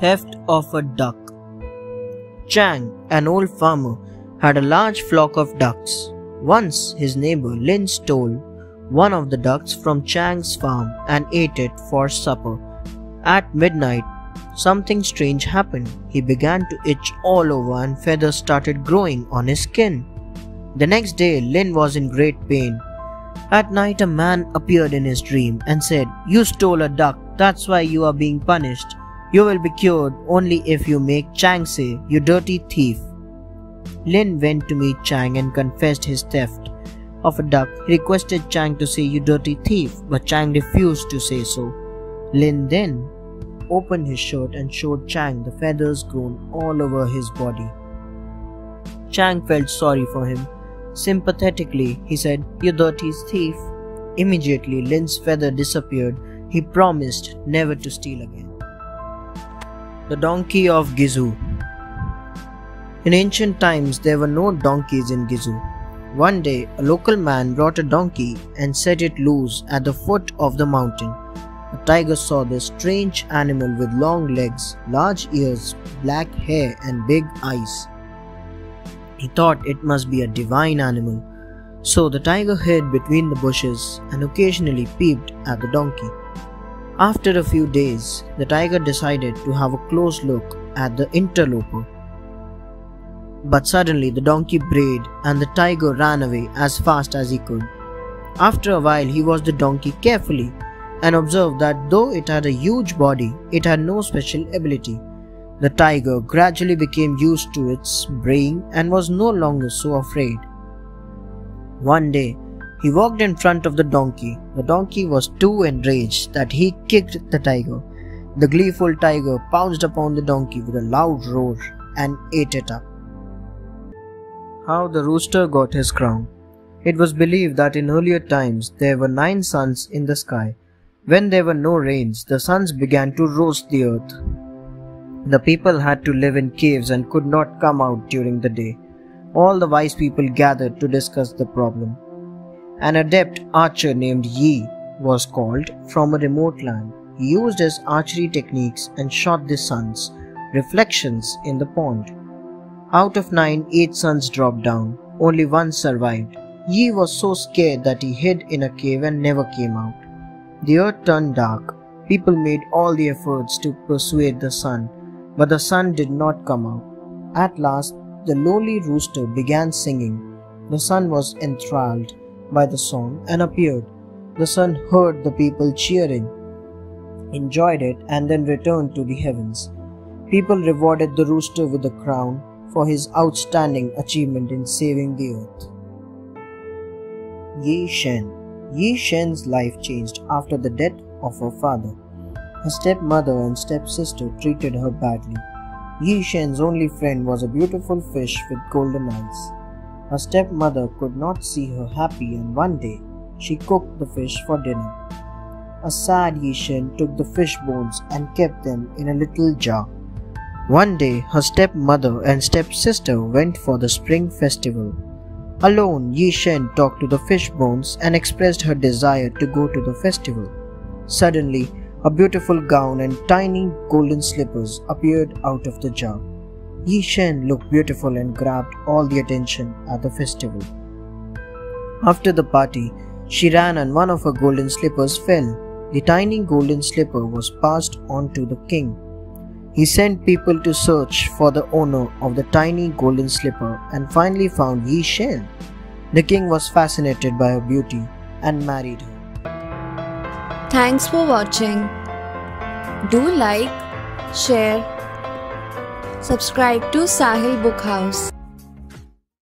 Theft of a Duck Chang, an old farmer, had a large flock of ducks. Once his neighbor Lin stole one of the ducks from Chang's farm and ate it for supper. At midnight, something strange happened. He began to itch all over and feathers started growing on his skin. The next day, Lin was in great pain. At night, a man appeared in his dream and said, You stole a duck, that's why you are being punished. You will be cured only if you make Chang say, You dirty thief. Lin went to meet Chang and confessed his theft of a duck. He requested Chang to say, You dirty thief, but Chang refused to say so. Lin then opened his shirt and showed Chang the feathers grown all over his body. Chang felt sorry for him. Sympathetically, he said, You dirty thief. Immediately, Lin's feather disappeared. He promised never to steal again. The Donkey of Gizu In ancient times, there were no donkeys in Gizu. One day, a local man brought a donkey and set it loose at the foot of the mountain. A tiger saw this strange animal with long legs, large ears, black hair, and big eyes. He thought it must be a divine animal. So the tiger hid between the bushes and occasionally peeped at the donkey. After a few days, the tiger decided to have a close look at the interloper. But suddenly the donkey brayed and the tiger ran away as fast as he could. After a while, he watched the donkey carefully and observed that though it had a huge body, it had no special ability. The tiger gradually became used to its braying and was no longer so afraid. One day, he walked in front of the donkey. The donkey was too enraged that he kicked the tiger. The gleeful tiger pounced upon the donkey with a loud roar and ate it up. How the rooster got his crown. It was believed that in earlier times there were nine suns in the sky. When there were no rains, the suns began to roast the earth. The people had to live in caves and could not come out during the day. All the wise people gathered to discuss the problem. An adept archer named Yi was called from a remote land. He used his archery techniques and shot the suns, reflections in the pond. Out of nine, eight suns dropped down. Only one survived. Yi was so scared that he hid in a cave and never came out. The earth turned dark. People made all the efforts to persuade the sun, but the sun did not come out. At last, the lowly rooster began singing. The sun was enthralled by the song and appeared. The sun heard the people cheering, enjoyed it, and then returned to the heavens. People rewarded the rooster with a crown for his outstanding achievement in saving the earth. Yi Shen Yi Shen's life changed after the death of her father. Her stepmother and stepsister treated her badly. Yi Shen's only friend was a beautiful fish with golden eyes. Her stepmother could not see her happy, and one day she cooked the fish for dinner. A sad Yi Shen took the fish bones and kept them in a little jar. One day, her stepmother and stepsister went for the spring festival. Alone, Yi Shen talked to the fish bones and expressed her desire to go to the festival. Suddenly, a beautiful gown and tiny golden slippers appeared out of the jar. Yi Shen looked beautiful and grabbed all the attention at the festival. After the party, she ran and one of her golden slippers fell. The tiny golden slipper was passed on to the king. He sent people to search for the owner of the tiny golden slipper and finally found Yi Shen. The king was fascinated by her beauty and married her. Thanks for watching. Do like, share, Subscribe to Sawan Book House.